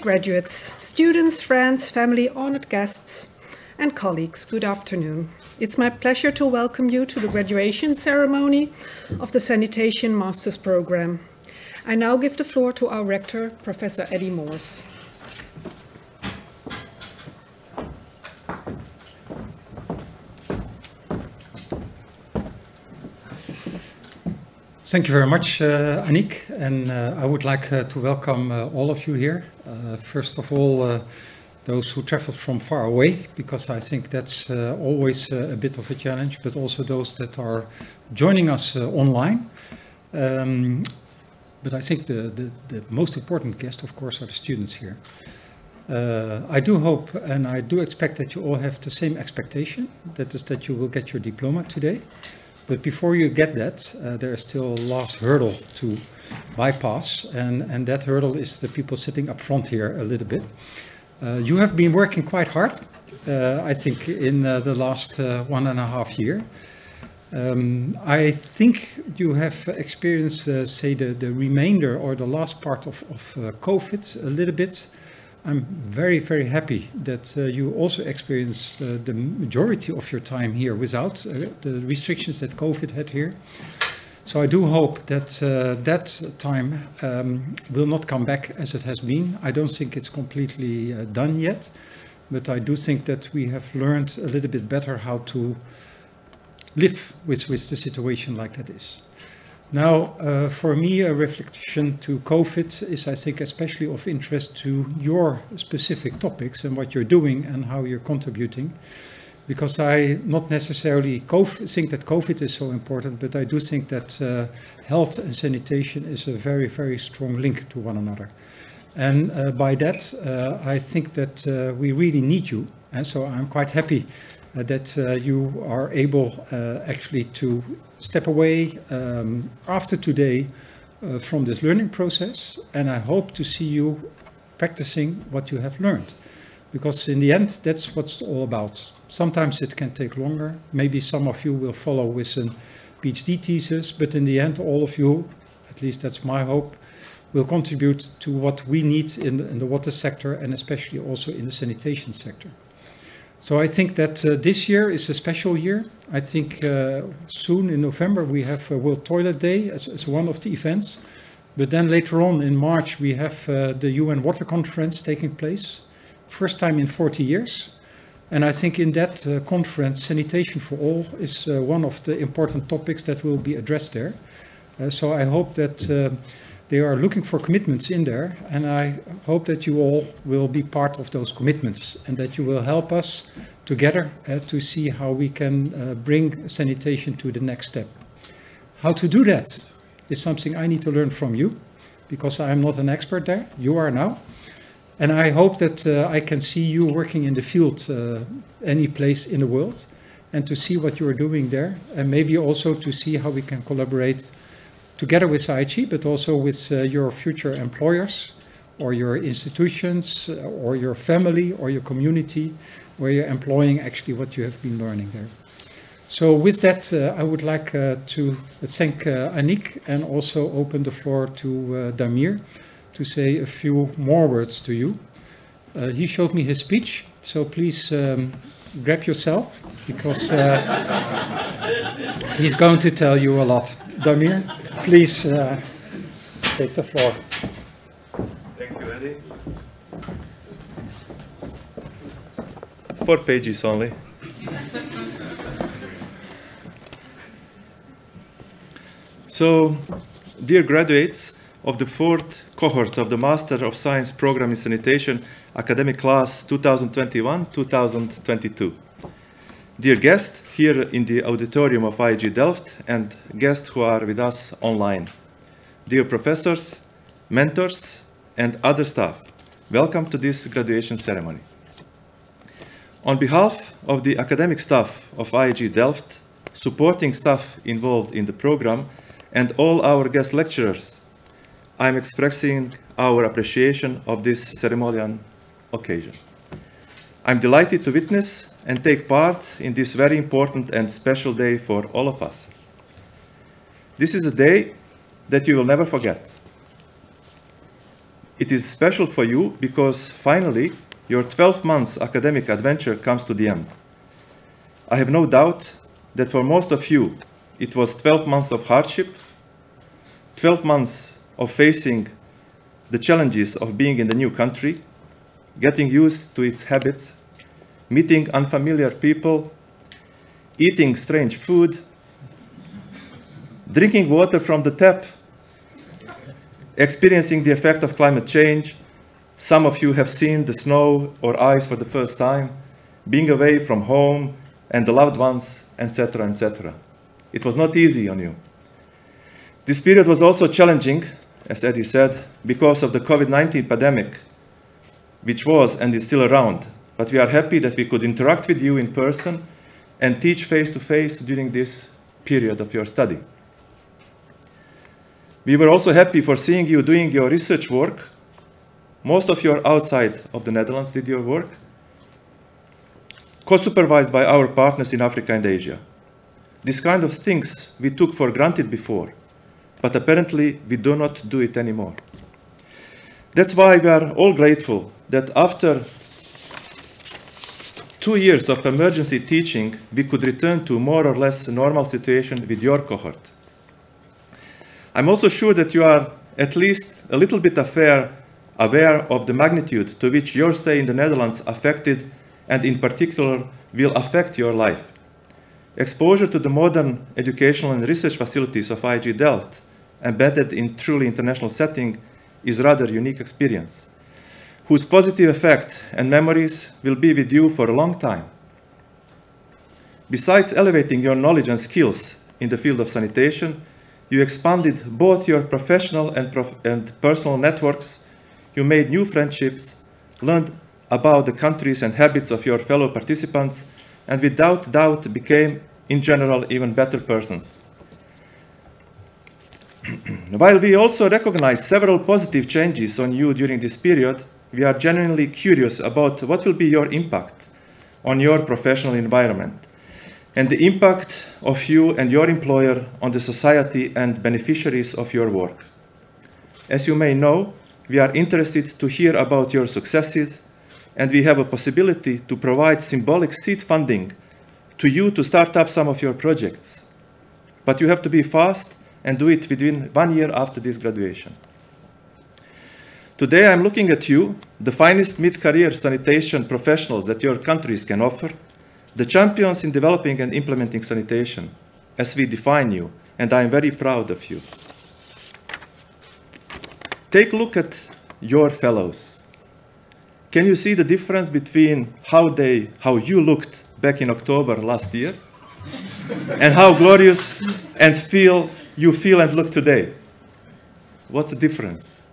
graduates, students, friends, family, honored guests, and colleagues, good afternoon. It's my pleasure to welcome you to the graduation ceremony of the Sanitation Master's Program. I now give the floor to our rector, Professor Eddy Moors. Thank you very much, uh, Aniek, and uh, I would like uh, to welcome uh, all of you here. Uh, first of all, uh, those who traveled from far away, because I think that's always a bit of a challenge, but also those that are joining us online. Um, but I think the, the, the, most important guest, of course, are the students here. I do hope and I do expect that you all have the same expectation, that is that you will get your diploma today. But before you get that, uh, there is still a last hurdle to bypass, and, and that hurdle is the people sitting up front here a little bit. Uh, you have been working quite hard, uh, I think, in uh, the last uh, one and a half year. Um, I think you have experienced, uh, say, the, the remainder or the last part of, of COVID a little bit. I'm very, very happy that uh, you also experienced uh, the majority of your time here without uh, the restrictions that COVID had here. So I do hope that uh, that time um, will not come back as it has been. I don't think it's completely uh, done yet, but I do think that we have learned a little bit better how to live with, with the situation like that is. Now, uh, for me, a reflection to COVID is, I think, especially of interest to your specific topics and what you're doing and how you're contributing. Because I not necessarily think that COVID is so important, but I do think that uh, health and sanitation is a very, very strong link to one another. And uh, by that, uh, I think that uh, we really need you. And so I'm quite happy uh, that you are able actually to step away um, after today from this learning process, and I hope to see you practicing what you have learned. Because in the end, that's what it's all about. Sometimes it can take longer. Maybe some of you will follow with a PhD thesis, but in the end, all of you, at least that's my hope, will contribute to what we need in, in the water sector and especially also in the sanitation sector. So I think that uh, this year is a special year. I think uh, soon in November we have World Toilet Day as, as, one of the events. But then later on in March we have uh, the UN Water Conference taking place. First time in 40 years. And I think in that uh, conference, sanitation for all is uh, one of the important topics that will be addressed there. Uh, so I hope that they are looking for commitments in there, and I hope that you all will be part of those commitments and that you will help us together uh, to see how we can uh, bring sanitation to the next step. How to do that is something I need to learn from you because I am not an expert there. You are now. And I hope that uh, I can see you working in the field uh, any place in the world and to see what you are doing there and maybe also to see how we can collaborate together with IHE, but also with uh, your future employers or your institutions uh, or your family or your community where you're employing actually what you have been learning there. So with that, uh, I would like uh, to thank Aniek and also open the floor to Damir to say a few more words to you. he showed me his speech, so please um, grab yourself because he's going to tell you a lot. Damir? please uh, take the floor. Thank you, Eddy. Four pages only. so, dear graduates of the fourth cohort of the Master of Science program in Sanitation academic class 2021-2022. Dear guests here in the auditorium of IHE Delft and guests who are with us online. Dear professors, mentors, and other staff, welcome to this graduation ceremony. On behalf of the academic staff of IHE Delft, supporting staff involved in the program, and all our guest lecturers, I'm expressing our appreciation of this ceremonial occasion. I'm delighted to witness and take part in this very important and special day for all of us. This is a day that you will never forget. it is special for you because finally your 12 months academic adventure comes to the end. I have no doubt that for most of you, it was 12 months of hardship, 12 months of facing the challenges of being in the new country, getting used to its habits, meeting unfamiliar people, eating strange food, drinking water from the tap, experiencing the effect of climate change. Some of you have seen the snow or ice for the first time, being away from home and the loved ones, etc., etc. It was not easy on you. This period was also challenging, as Eddy said, because of the COVID 19 pandemic, which was and is still around. But we are happy that we could interact with you in person and teach face to face during this period of your study. We were also happy for seeing you doing your research work. Most of you are outside of the Netherlands did your work, co-supervised by our partners in Africa and Asia. These kind of things we took for granted before, but apparently we do not do it anymore. That's why we are all grateful that after two years of emergency teaching, we could return to more or less normal situation with your cohort. I'm also sure that you are at least a little bit aware, aware of the magnitude to which your stay in the Netherlands affected and in particular will affect your life. Exposure to the modern educational and research facilities of IHE Delft, embedded in truly international setting, is rather unique experience, whose positive effect and memories will be with you for a long time. Besides elevating your knowledge and skills in the field of sanitation, you expanded both your professional and, prof and personal networks, you made new friendships, learned about the countries and habits of your fellow participants, and without doubt became, in general, even better persons. While we also recognize several positive changes on you during this period, we are genuinely curious about what will be your impact on your professional environment and the impact of you and your employer on the society and beneficiaries of your work. As you may know, we are interested to hear about your successes, and we have a possibility to provide symbolic seed funding to you to start up some of your projects. But you have to be fast and do it within one year after this graduation. Today I'm looking at you, the finest mid-career sanitation professionals that your countries can offer, the champions in developing and implementing sanitation, as we define you, and I am very proud of you. Take a look at your fellows. Can you see the difference between how they, how you looked back in October last year, and how glorious and feel you feel and look today? What's the difference?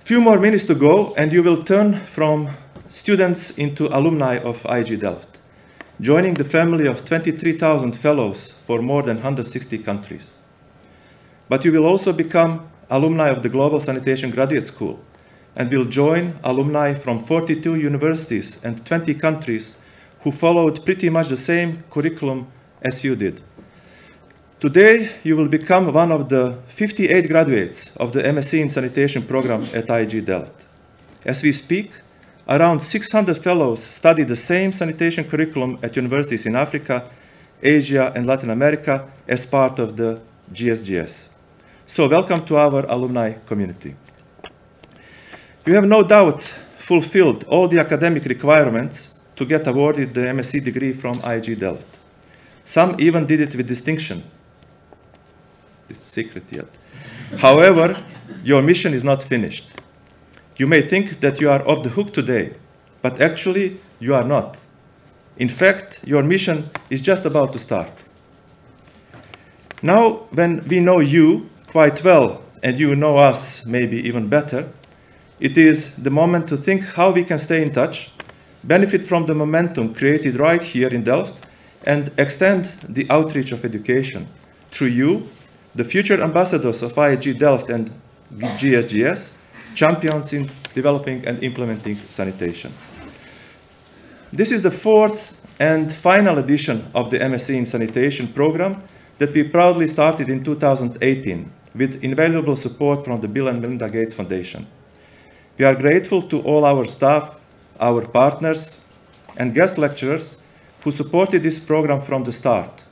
Few more minutes to go, and you will turn from students into alumni of IHE Delft, joining the family of 23,000 fellows for more than 160 countries. But you will also become alumni of the Global Sanitation Graduate School and will join alumni from 42 universities and 20 countries who followed pretty much the same curriculum as you did. Today, you will become one of the 58 graduates of the MSc in Sanitation program at IHE Delft. As we speak, Around 600 fellows study the same sanitation curriculum at universities in Africa, Asia, and Latin America as part of the GSGS. So welcome to our alumni community. You have no doubt fulfilled all the academic requirements to get awarded the MSc degree from IHE Delft. Some even did it with distinction. It's secret yet. However, your mission is not finished. You may think that you are off the hook today, but actually you are not. In fact, your mission is just about to start. Now, when we know you quite well and you know us maybe even better, it is the moment to think how we can stay in touch, benefit from the momentum created right here in Delft, and extend the outreach of education through you, the future ambassadors of IHE Delft and GSGS, champions in developing and implementing sanitation. This is the fourth and final edition of the MSc in Sanitation program that we proudly started in 2018 with invaluable support from the Bill and Melinda Gates Foundation. We are grateful to all our staff, our partners, and guest lecturers who supported this program from the start.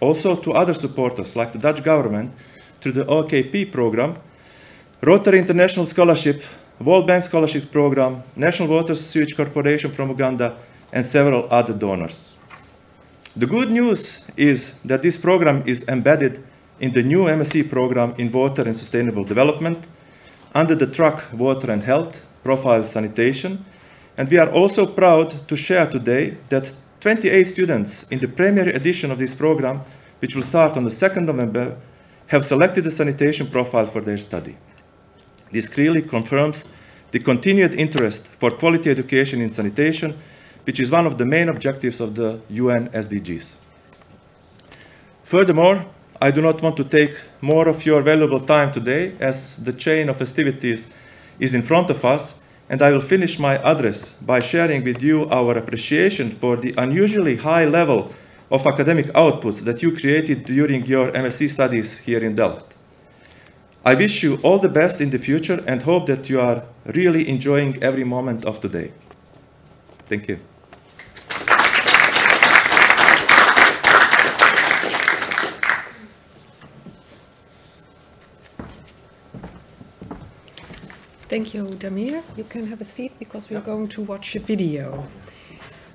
Also to other supporters like the Dutch government through the OKP program, Rotary International Scholarship, World Bank Scholarship Program, National Water Sewage Corporation from Uganda, and several other donors. The good news is that this program is embedded in the new MSc program in Water and Sustainable Development under the track Water and Health, Profile Sanitation, and we are also proud to share today that 28 students in the primary edition of this program, which will start on the 2nd of November, have selected the sanitation profile for their study. This clearly confirms the continued interest for quality education in sanitation, which is one of the main objectives of the UN SDGs. Furthermore, I do not want to take more of your valuable time today as the chain of festivities is in front of us, and I will finish my address by sharing with you our appreciation for the unusually high level of academic outputs that you created during your MSc studies here in Delft. I wish you all the best in the future and hope that you are really enjoying every moment of today. Thank you. Thank you, Damir. You can have a seat because we're going to watch a video.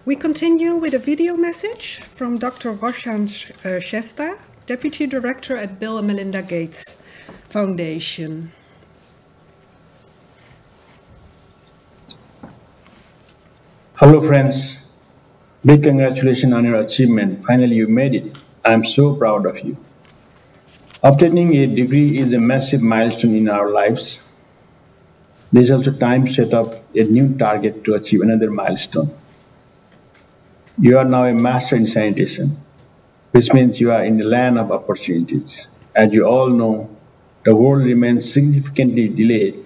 We continue with a video message from Dr. Roshan uh, Shrestha, Deputy Director at Bill and Melinda Gates Foundation. Hello, friends. Big congratulations on your achievement. Finally, you made it. I'm so proud of you. Obtaining a degree is a massive milestone in our lives. There's also time to set up a new target to achieve another milestone. You are now a master in sanitation, which means you are in the land of opportunities. As you all know, the world remains significantly delayed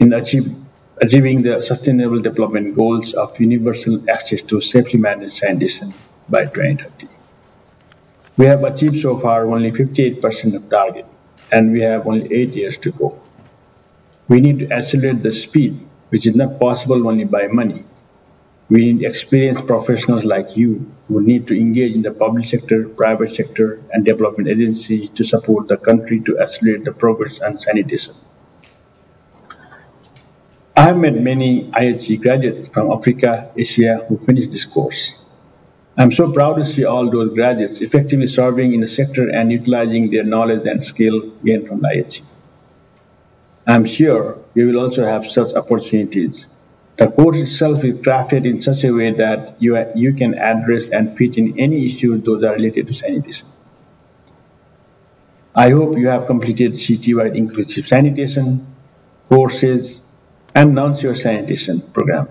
in achieve, achieving the Sustainable Development Goals of universal access to safely managed sanitation by 2030. We have achieved so far only 58% of target, and we have only eight years to go. We need to accelerate the speed, which is not possible only by money. We need experienced professionals like you who need to engage in the public sector, private sector, and development agencies to support the country to accelerate the progress on sanitation. I have met many IHE graduates from Africa, Asia who finished this course. I'm so proud to see all those graduates effectively serving in the sector and utilizing their knowledge and skill gained from the IHE. I'm sure you will also have such opportunities the course itself is crafted in such a way that you, you can address and fit in any issues those are related to sanitation. I hope you have completed citywide inclusive sanitation courses and non-sewer sanitation program.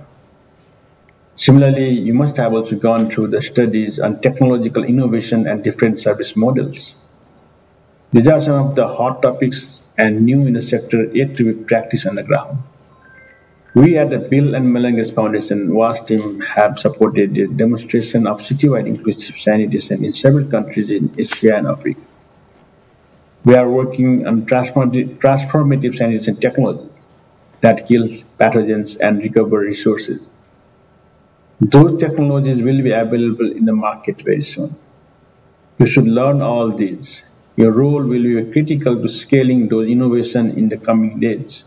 Similarly, you must have also gone through the studies on technological innovation and different service models. These are some of the hot topics and new in the sector yet to be practiced on the ground. We at the Bill and Melinda Foundation WAS team have supported the demonstration of citywide inclusive sanitation in several countries in Asia and Africa. We are working on transformative sanitation technologies that kill pathogens and recover resources. Those technologies will be available in the market very soon. You should learn all these. Your role will be critical to scaling those innovations in the coming days.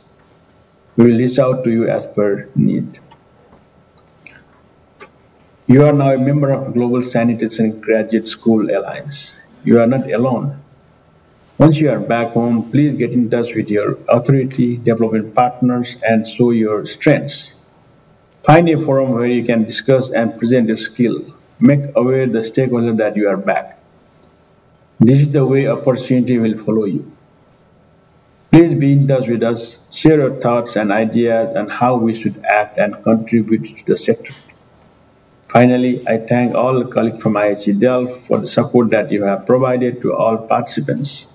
We will reach out to you as per need. You are now a member of Global Sanitation Graduate School Alliance. You are not alone. Once you are back home, please get in touch with your authority, development partners, and show your strengths. Find a forum where you can discuss and present your skill. Make aware the stakeholder that you are back. This is the way opportunity will follow you. Please be in touch with us, share your thoughts and ideas on how we should act and contribute to the sector. Finally, I thank all colleagues from IHE Delft for the support that you have provided to all participants.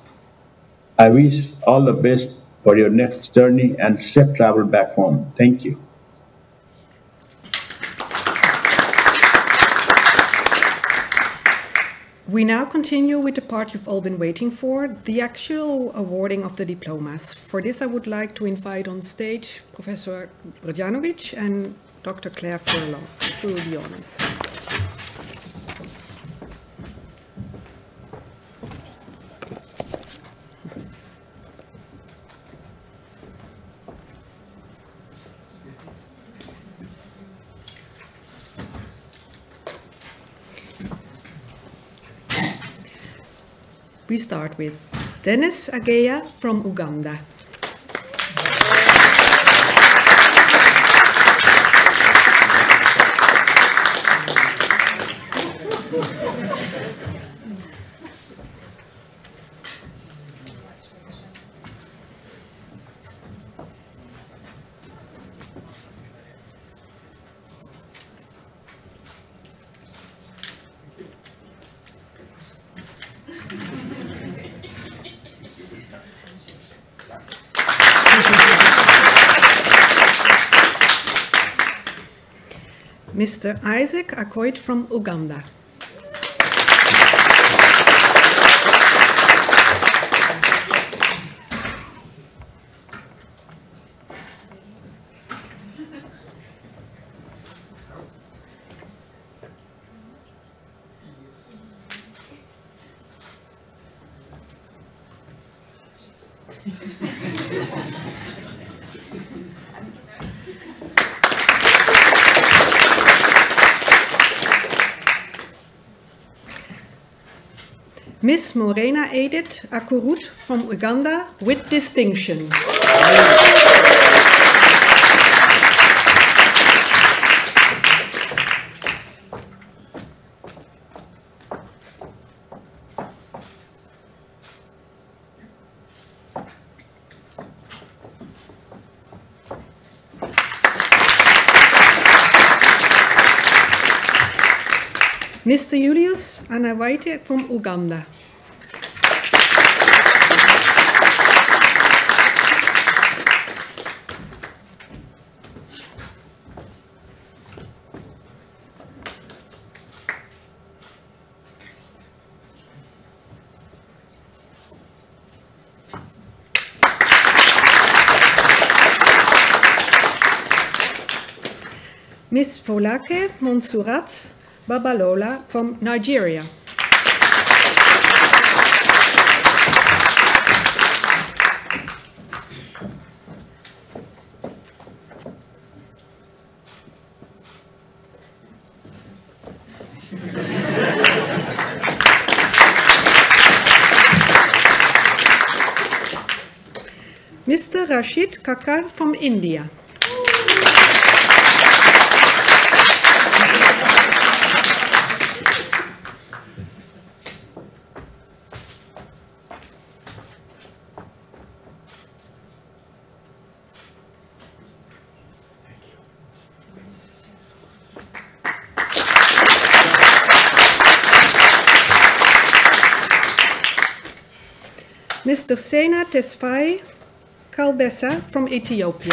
I wish all the best for your next journey and safe travel back home. Thank you. We now continue with the part you've all been waiting for, the actual awarding of the diplomas. For this, I would like to invite on stage Professor Brdjanovic and Dr. Claire Furlong to the honors. We start with Dennis Ageya from Uganda. Mr. Isaac Akoit from Uganda. Miss Morena Edith Akurut from Uganda with distinction. Mr. Julius Anawaite from Uganda. Miss Folake Monsurat Babalola from Nigeria. Mr. Rashid Kakar from India. Mr. Sena Tesfaye Kalbessa from Ethiopia.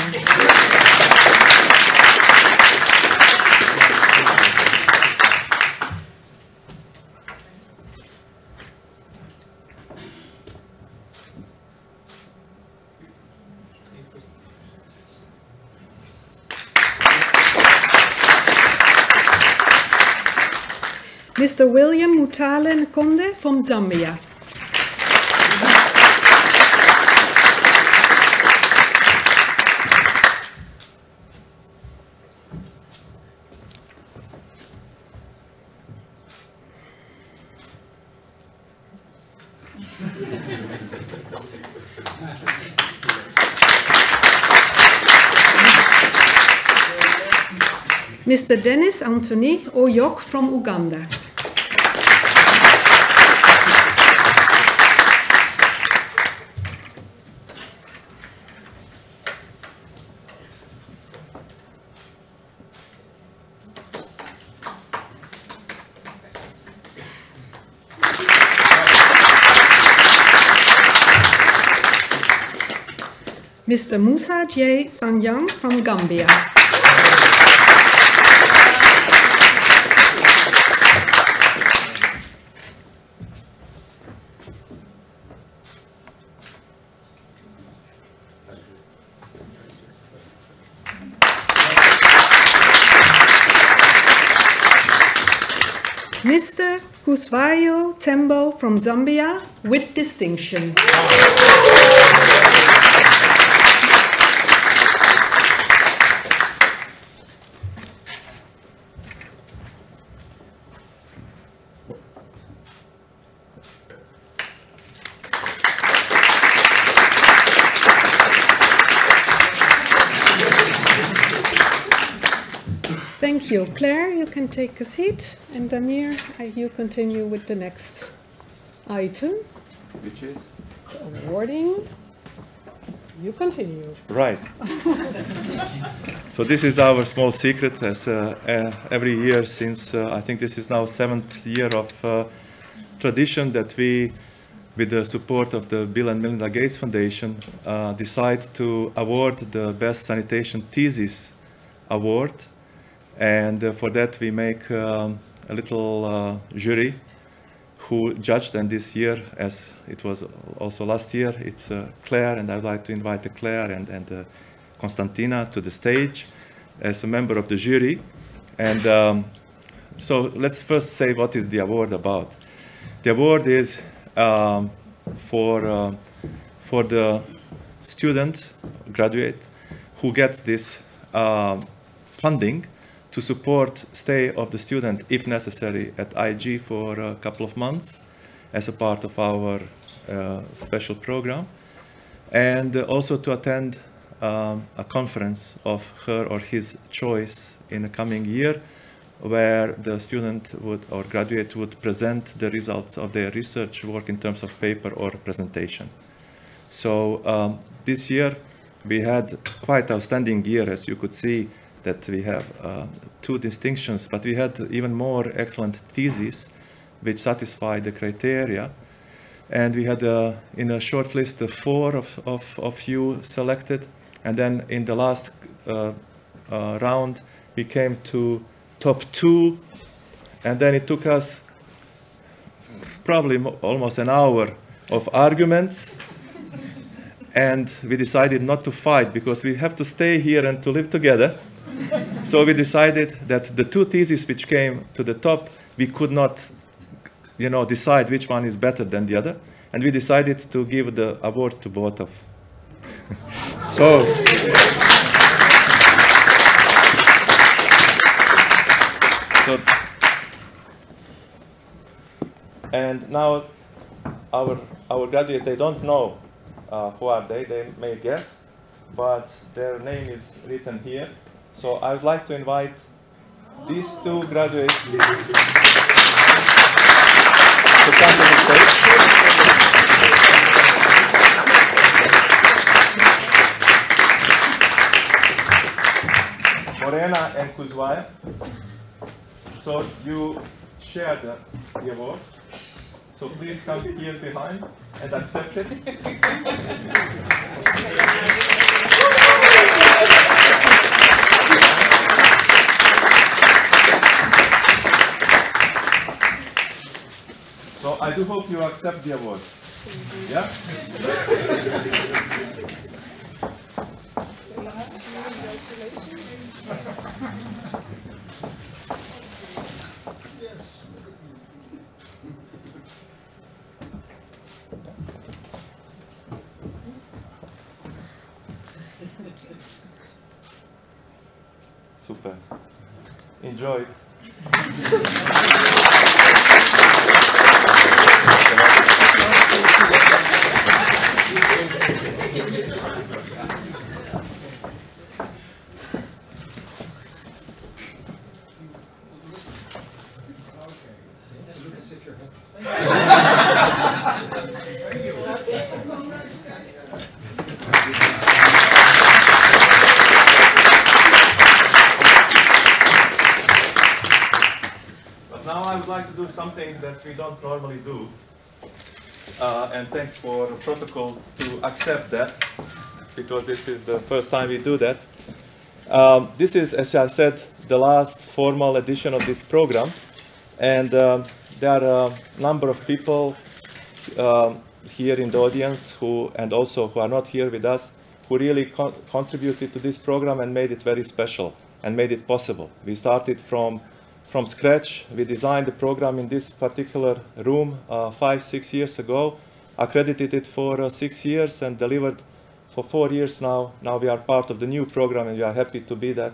Mr. William Mutale Nkonde from Zambia. Mr. Dennis Anthony Oyok from Uganda. Mr. Musa J. Sanyang from Gambia. Mr. Tembo from Zambia with distinction. Thank you. Claire, you can take a seat. And Damir, I- you continue with the next item, Which is? awarding. You continue. Right. so this is our small secret as uh, uh, every year since uh, I think this is now seventh year of uh, tradition that we, with the support of the Bill and Melinda Gates Foundation, uh, decide to award the Best Sanitation Thesis Award. And uh, for that we make um, a little uh, jury who judged, and this year, as it was also last year, it's uh, Claire, and I'd like to invite uh, Claire and, and uh, Constantina to the stage as a member of the jury. And um, so let's first say what is the award about. The award is um, for, uh, for the student, graduate, who gets this um, funding to support stay of the student, if necessary, at IHE for a couple of months as a part of our uh, special program, and also to attend um, a conference of her or his choice in the coming year, where the student would or graduate would present the results of their research work in terms of paper or presentation. So um, this year we had quite outstanding year, as you could see that we have uh, two distinctions, but we had even more excellent theses which satisfied the criteria. And we had uh, in a short list uh, four of, of, of you selected. And then in the last uh, uh, round, we came to top two. And then it took us probably almost an hour of arguments and we decided not to fight because we have to stay here and to live together. So we decided that the two theses which came to the top, we could not, you know, decide which one is better than the other, and we decided to give the award to both of. so. so and now our our graduates they don't know uh, who are they they may guess but their name is written here so i would like to invite these two graduates to come to the stage Morena and Kuzwaya. So you share the, the award. So please come here behind and accept it. So I do hope you accept the award. Yeah? Super. Enjoy. But now I would like to do something that we don't normally do. Uh, and thanks for the protocol to accept that, because this is the first time we do that. Um, this is, as I said, the last formal edition of this program. And um, there are a number of people um, here in the audience who, and also who are not here with us, who really con- contributed to this program and made it very special and made it possible. We started from from scratch. We designed the program in this particular room uh, five, six years ago, accredited it for uh, six years and delivered for four years now. Now we are part of the new program and we are happy to be that.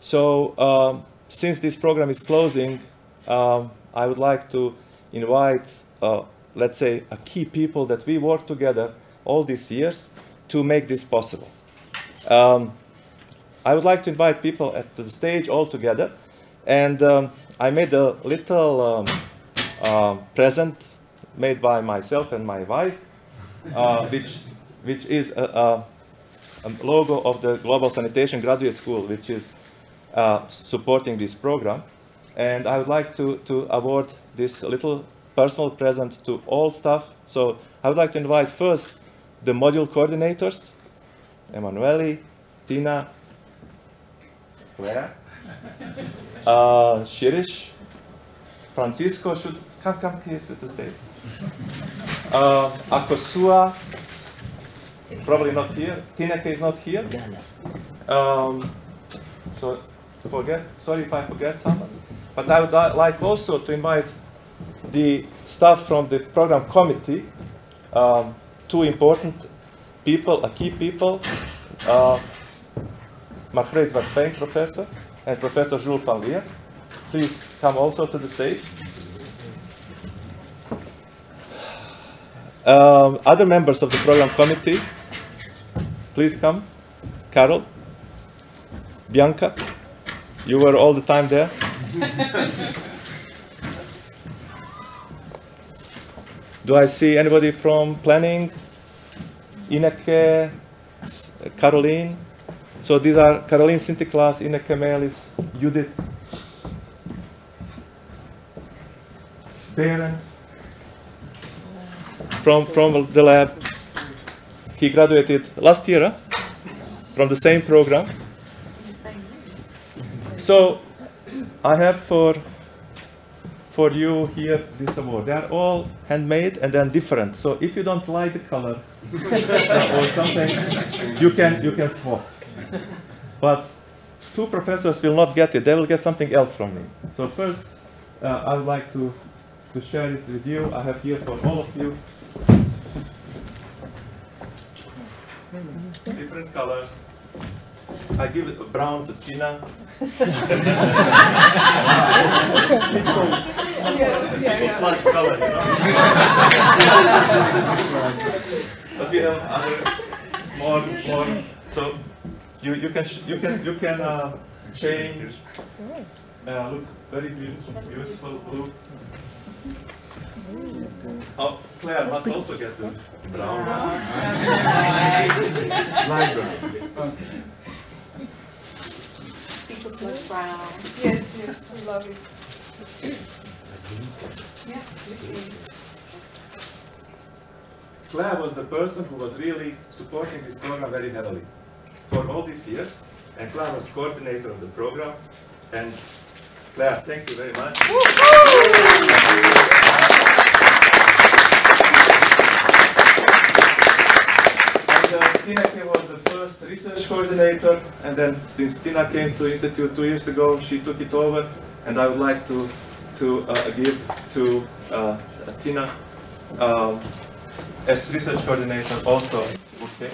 So um, since this program is closing, um, I would like to invite, uh, let's say, a key people that we worked together all these years to make this possible. Um, I would like to invite people at the stage all together. And um, I made a little um, uh, present made by myself and my wife, uh, which, which is a, a, a, logo of the Global Sanitation Graduate School, which is uh, supporting this program. And I would like to, to award this little personal present to all staff. So I would like to invite first the module coordinators, Emanuele, Tina, Claire, uh, Shirish, Francisco should come, come here to the stage. Uh, Akosua, probably not here. Tineke is not here. Um, so forget, sorry if I forget someone. But I would like also to invite the staff from the program committee, um, two important people, a key people, uh, Margreet Zwartveen professor and Professor Jules van Lier. Please come also to the stage. Um, other members of the program committee, please come. Carol, Bianca, you were all the time there. Do I see anybody from planning? Ineke, Caroline? So these are Caroline Sintiklas, Ineke Melis, Judith, Beren, from, from the lab. He graduated last year huh? from the same program. So I have for for you here this award. They are all handmade and then different. So if you don't like the color or something, you can you can swap. But two professors will not get it. They will get something else from me. So first, uh, I would like to to share it with you. I have here for all of you different colors. I give it brown to Tina. Sludge color, you know. but we have other more more. So you you can you can you can uh, change. Uh, look, very beautiful, beautiful blue. Oh, Claire must also get the brown. Light brown. People brown. Yes, yes, we love it. Yeah. Claire was the person who was really supporting this program very heavily for all these years. And Claire was coordinator of the program. And Claire, thank you very much. and uh, was the first research coordinator. And then since Tina came to Institute two years ago, she took it over. And I would like to, to uh, give to uh, Tina um, as research coordinator also. Okay.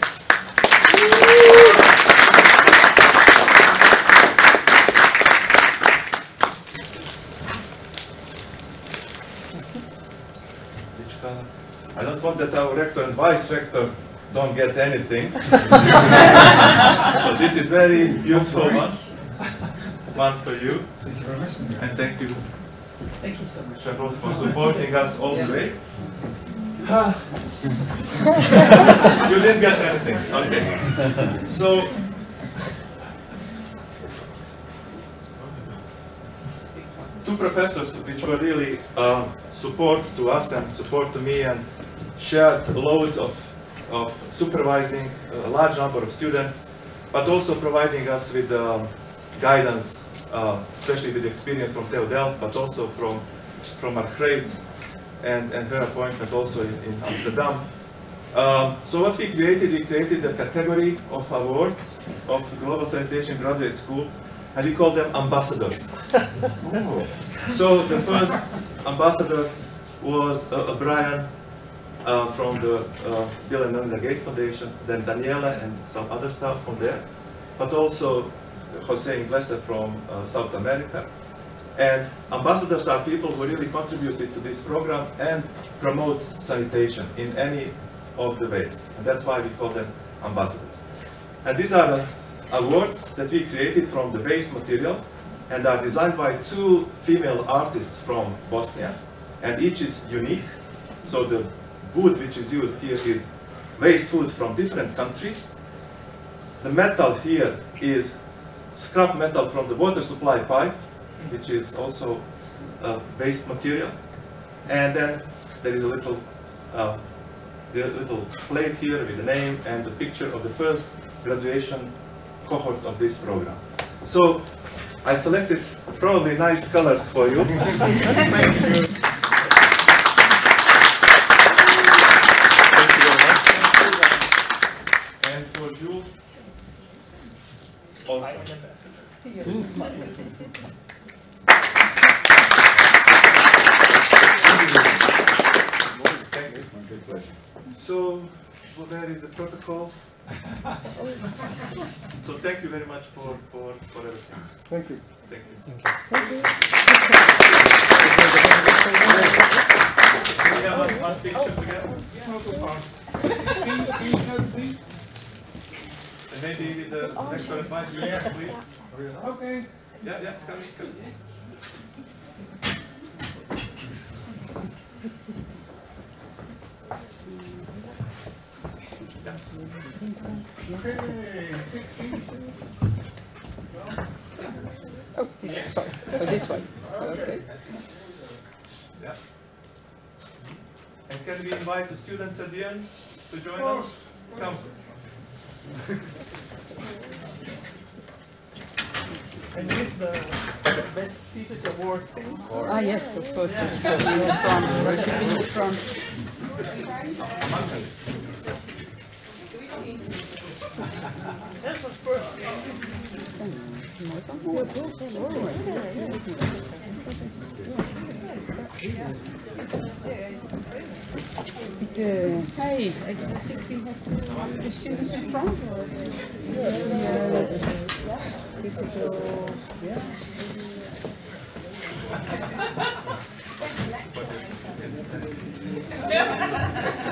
I that our rector and vice rector don't get anything. so this is very beautiful one. One for you. Thank you very much. And thank you, Thank you so much. Sharon, for supporting us all the way. you didn't get anything. Okay. So two professors which were really uh, support to us and support to me and shared a load of, of supervising a large number of students, but also providing us with um, guidance, uh, especially with experience from TU Delft, but also from, from Margreet and, and her appointment also in, in Amsterdam. Um, so what we created, we created a category of awards of the Global Sanitation Graduate School and we call them ambassadors. so the first ambassador was uh, Brian uh, from the uh, Bill and Melinda Gates Foundation, then Daniela and some other staff from there, but also Jose Inglesa from uh, South America. And ambassadors are people who really contributed to this program and promote sanitation in any of the ways. And that's why we call them ambassadors. And these are the awards that we created from the waste material and are designed by two female artists from Bosnia. And each is unique. So the wood which is used here is waste wood from different countries. The metal here is scrap metal from the water supply pipe, which is also a waste material. And then there is a little, uh, little plate here with the name and the picture of the first graduation cohort of this program. So I selected probably nice colors for you. Thank you very much. And for Jules, also. So, well, there is a protocol. so thank you very much for, for, for everything. Thank you. Thank you. Thank you. We have one- one picture together. And maybe with the next advice, please. Okay. Yeah, yeah, come, come. Oh, this, sorry. Oh, this one. Okay. Yeah. And can we invite the students at the end to join us? Come. And with the best thesis award thing. Ah, yes, of course. It should be in the front. It should be in the front. Yes,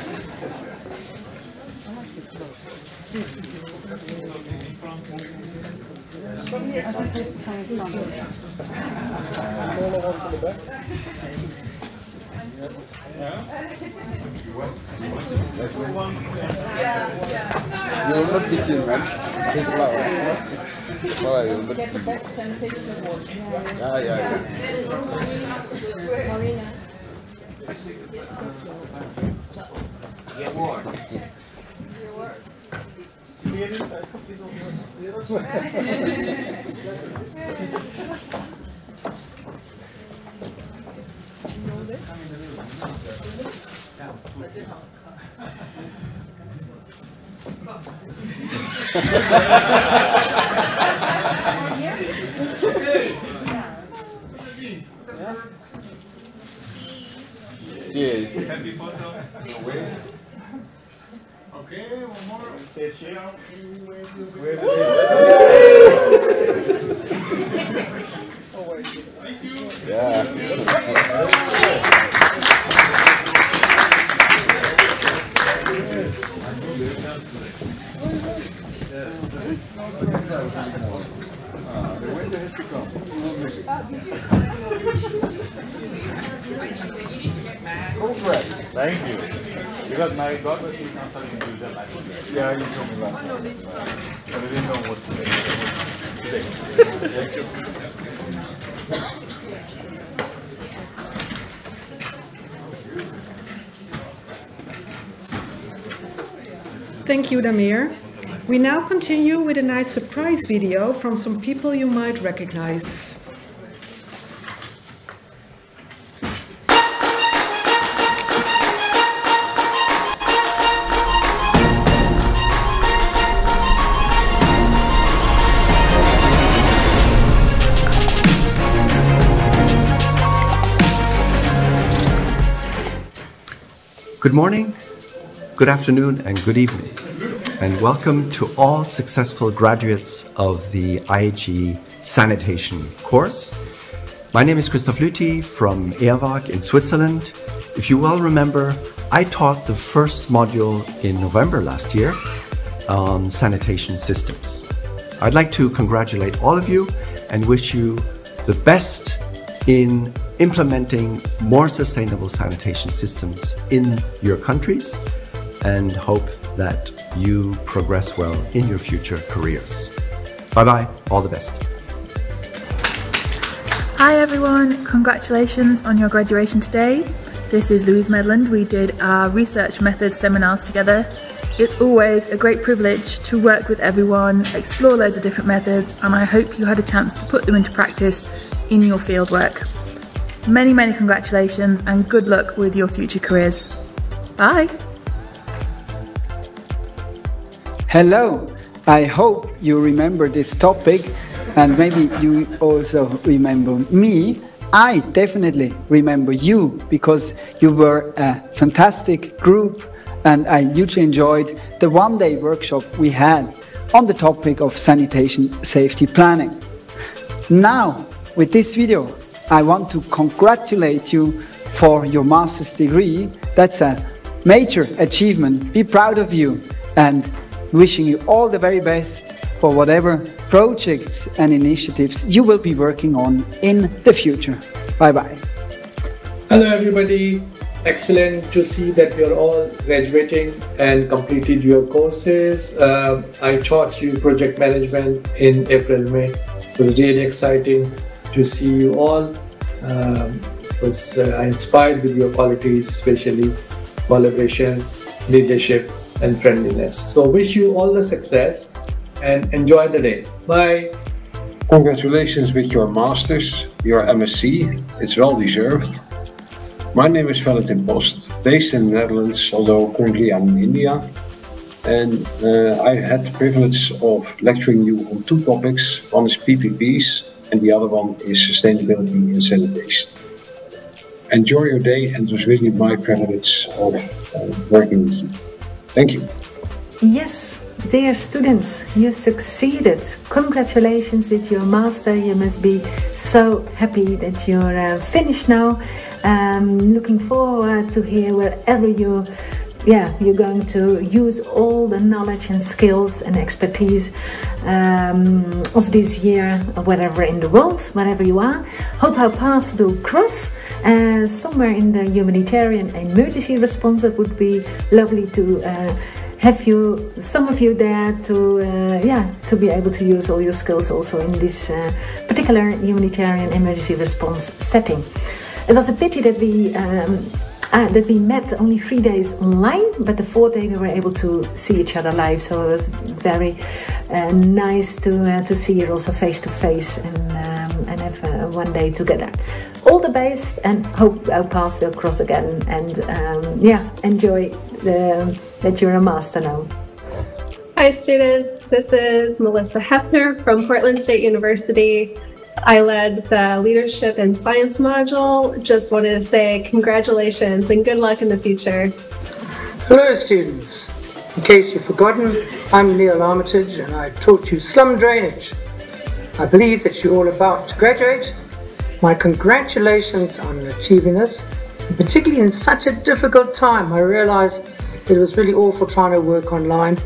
of think in. You'll not be seen, man. Take a lot. Oh, not Get the best sanitation. Yeah, yeah, yeah. Yes. Ha ha ha ha ha! One more. Yeah. Thank you. Because my daughter is not studying to the language. Yeah, you told me last time. But I didn't know what to say today. Thank you, Damir. We now continue with a nice surprise video from some people you might recognize. Good morning, good afternoon, and good evening. And welcome to all successful graduates of the IHE sanitation course. My name is Christoph Lüthi from Eawag in Switzerland. If you well remember, I taught the first module in November last year on sanitation systems. I'd like to congratulate all of you and wish you the best in implementing more sustainable sanitation systems in your countries and hope that you progress well in your future careers. Bye bye, all the best. Hi everyone, congratulations on your graduation today. This is Louise Medland. We did our research methods seminars together. It's always a great privilege to work with everyone, explore loads of different methods, and I hope you had a chance to put them into practice in your fieldwork. Many, many congratulations and good luck with your future careers. Bye. Hello, I hope you remember this topic and maybe you also remember me. I definitely remember you because you were a fantastic group and I hugely enjoyed the one day workshop we had on the topic of sanitation safety planning. Now, with this video, I want to congratulate you for your master's degree. That's a major achievement. Be proud of you and wishing you all the very best for whatever projects and initiatives you will be working on in the future. Bye bye. Hello, everybody. Excellent to see that you're all graduating and completed your courses. Uh, I taught you project management in April, May. It was really exciting to see you all. Um, was uh, inspired with your qualities, especially collaboration, leadership, and friendliness. So wish you all the success and enjoy the day. Bye. Congratulations with your masters, your MSc. It's well deserved. My name is Valentin Post, based in the Netherlands, although currently I'm in India. And uh, I had the privilege of lecturing you on two topics. One is PPPs and the other one is sustainability and sanitation. Enjoy your day and it was really my privilege of uh, working with you. Thank you. Yes, dear students, you succeeded. Congratulations with your master. You must be so happy that you're uh, finished now. Um, looking forward to hear wherever you yeah, you're going to use all the knowledge and skills and expertise um, of this year, wherever in the world, wherever you are. Hope our paths will cross uh, somewhere in the humanitarian emergency response. It would be lovely to. Uh, have you some of you there to uh, yeah to be able to use all your skills also in this uh, particular humanitarian emergency response setting it was a pity that we um, uh, that we met only three days online, but the fourth day we were able to see each other live. So it was very uh, nice to uh, to see you also face to face and um, and have uh, one day together. All the best, and hope our paths will cross again. And um, yeah, enjoy the, that you're a master now. Hi, students. This is Melissa Haeffner from Portland State University. I led the leadership and science module. Just wanted to say congratulations and good luck in the future. Hello, students. In case you've forgotten, I'm Neil Armitage and I taught you slum drainage. I believe that you're all about to graduate. My congratulations on achieving this, particularly in such a difficult time. I realize it was really awful trying to work online,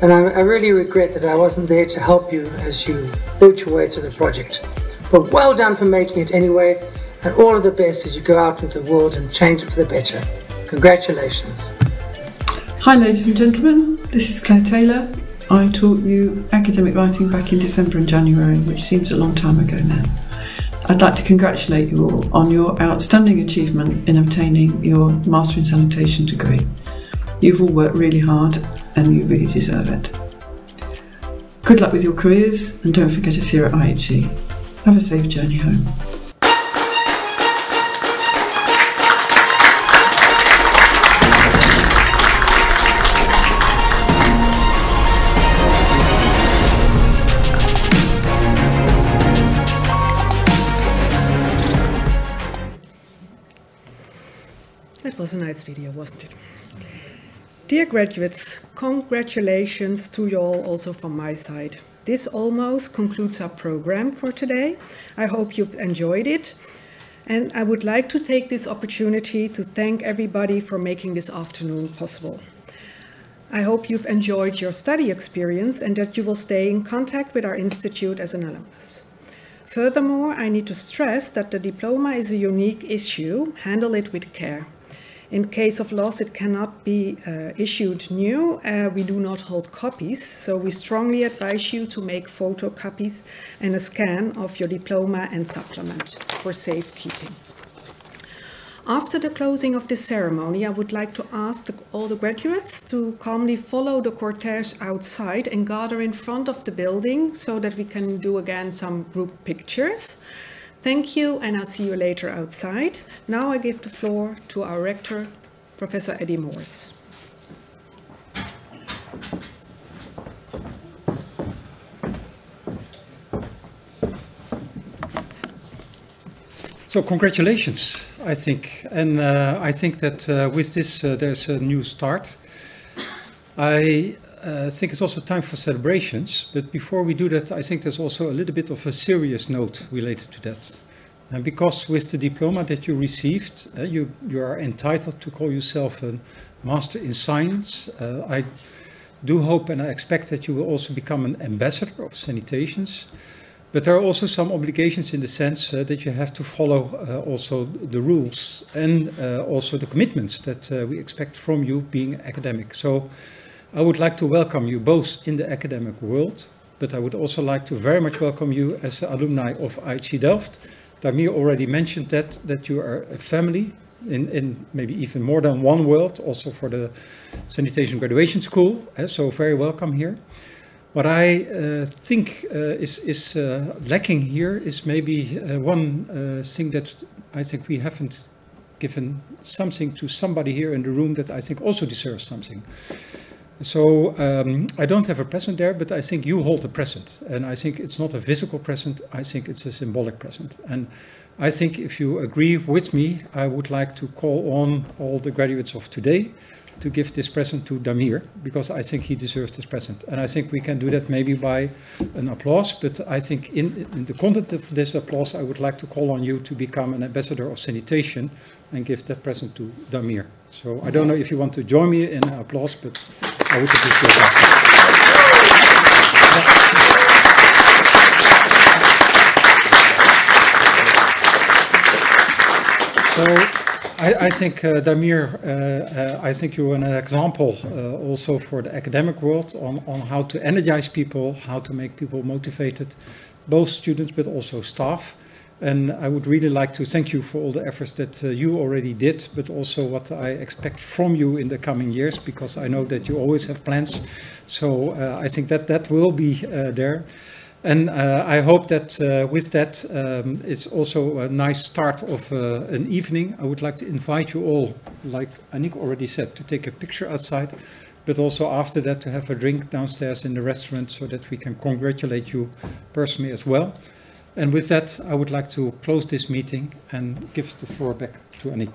and I, really regret that I wasn't there to help you as you worked your way through the project. But well done for making it anyway, and all of the best as you go out into the world and change it for the better. Congratulations. Hi, ladies and gentlemen. This is Claire Taylor. I taught you academic writing back in December and January, which seems a long time ago now. I'd like to congratulate you all on your outstanding achievement in obtaining your Master in Sanitation degree. You've all worked really hard and you really deserve it. Good luck with your careers and don't forget us here at IHE. Have a safe journey home. That was a nice video, wasn't it? Dear graduates, congratulations to you all also from my side. This almost concludes our program for today. I hope you've enjoyed it. And I would like to take this opportunity to thank everybody for making this afternoon possible. I hope you've enjoyed your study experience and that you will stay in contact with our institute as an alumnus. Furthermore, I need to stress that the diploma is a unique issue. Handle it with care. In case of loss, it cannot be uh, issued new. Uh, we do not hold copies, so we strongly advise you to make photocopies and a scan of your diploma and supplement for safekeeping. After the closing of this ceremony, I would like to ask the, all the graduates to calmly follow the cortege outside and gather in front of the building so that we can do again some group pictures. Thank you, and I'll see you later outside. Now I give the floor to our rector, Professor Eddy Moors. So congratulations, I think. And uh, I think that uh, with this, uh, there's a new start. I uh, think it's also time for celebrations. But before we do that, I think there's also a little bit of a serious note related to that. And because with the diploma that you received, uh, you, you are entitled to call yourself a Master in Science. Uh, I do hope and I expect that you will also become an ambassador of sanitations. But there are also some obligations in the sense uh, that you have to follow uh, also the rules and uh, also the commitments that we expect from you being academic. So I would like to welcome you both in the academic world, but I would also like to very much welcome you as alumni of IHE Delft. Damir already mentioned that, that you are a family in, in maybe even more than one world, also for the sanitation graduation school. Uh, so very welcome here. What I uh, think uh, is, is uh, lacking here is maybe uh, one uh, thing that I think we haven't given something to somebody here in the room that I think also deserves something. So um, I don't have a present there, but I think you hold a present. And I think it's not a physical present, I think it's a symbolic present. And I think if you agree with me, I would like to call on all the graduates of today to give this present to Damir, because I think he deserves this present. And I think we can do that maybe by an applause, but I think in, in the content of this applause, I would like to call on you to become an ambassador of sanitation and give that present to Damir. So I don't know if you want to join me in an applause, but I would appreciate that. So I, I think, uh, Damir, uh, uh, I think you're an example uh, also for the academic world on, on how to energize people, how to make people motivated, both students but also staff. And I would really like to thank you for all the efforts that uh, you already did, but also what I expect from you in the coming years, because I know that you always have plans. So uh, I think that that will be there. And uh, I hope that uh, with that, um, it's also a nice start of uh, an evening. I would like to invite you all, like Anik already said, to take a picture outside, but also after that to have a drink downstairs in the restaurant so that we can congratulate you personally as well. And with that, I would like to close this meeting and give the floor back to Anik.